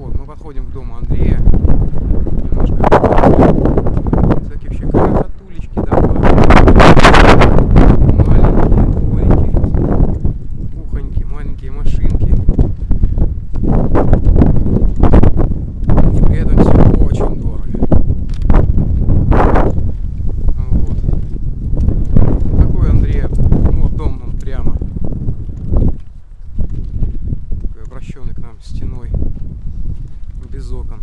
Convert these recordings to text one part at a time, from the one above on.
Вот, мы подходим к дому Андрея. Немножко. Кстати, вообще каракатулечки дома. Маленькие дворики. Маленькие машинки. И при этом все очень дорого. Такой Андрея. Ну, вот прямо. Обращенный к нам стеной. Без окон.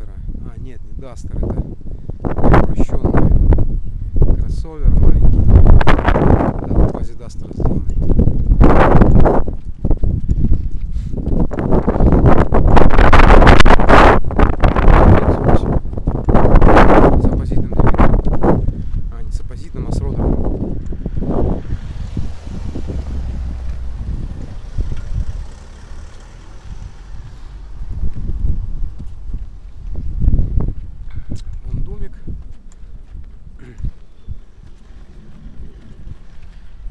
Дастера. А, нет, не Дастер, это упрощенный кроссовер маленький. Да, на базе Дастера сделанный. С оппозитным двигателем. А, не с оппозитным, а с ротором. Вон домик.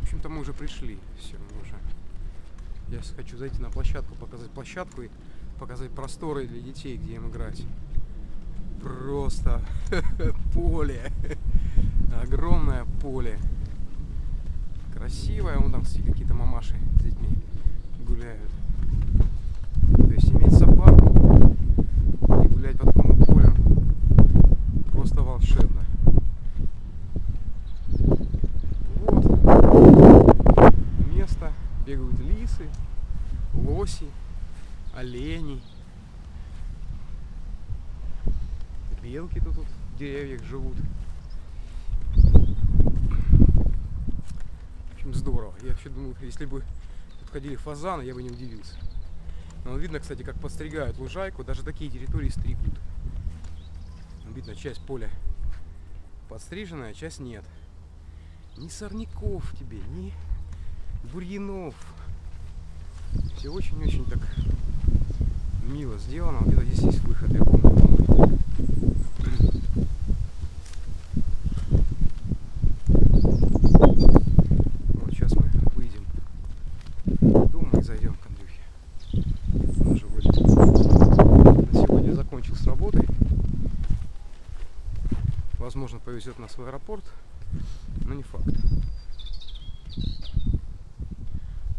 В общем-то, мы уже пришли. Все, мы уже. Я хочу зайти на площадку, показать площадку и показать просторы для детей, где им играть. Просто поле. Огромное поле. Красивое. Вон там, кстати, какие-то мамаши с детьми гуляют. Лисы, лоси, олени. Белки тут, тут в деревьях живут. В общем, здорово. Я вообще думал, если бы тут ходили фазаны, я бы не удивился. Но видно, кстати, как подстригают лужайку. Даже такие территории стригут. Видно, часть поля подстриженная, а часть нет. Ни сорняков тебе, ни бурьянов. Все очень-очень так мило сделано. Где-то здесь есть выход, я помню. сейчас мы выйдем дома зайдем к Андрюхе. Сегодня закончил работой. Возможно, повезет нас в аэропорт, но не факт.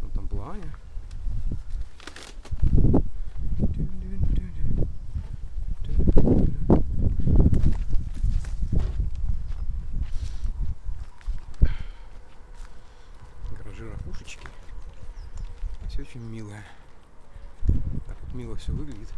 Вот там была Аня. Гаражи ракушечки. Все очень милое. Так вот мило все выглядит.